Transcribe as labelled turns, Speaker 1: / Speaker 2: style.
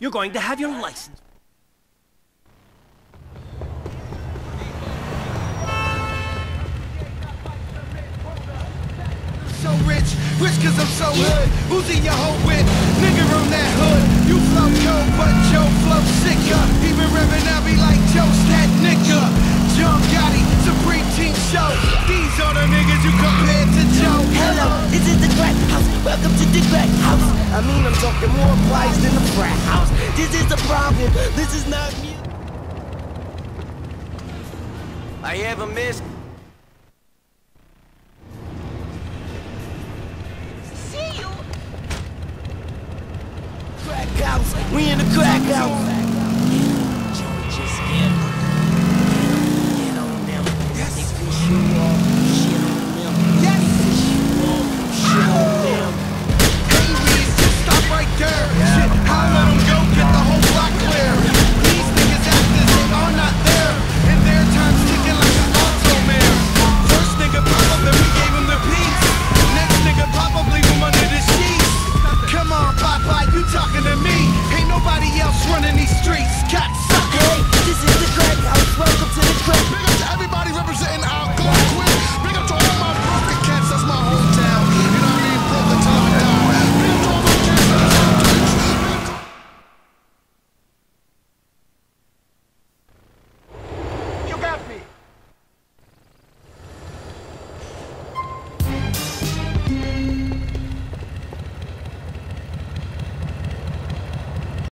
Speaker 1: You're going to have your license.
Speaker 2: So rich, rich cause I'm so hood. Who's in your?
Speaker 3: Crack house. I mean, I'm talking more price than the frat house. This is the problem. This is not music.
Speaker 4: I have ever missed.
Speaker 3: Crack house. We in the crack house.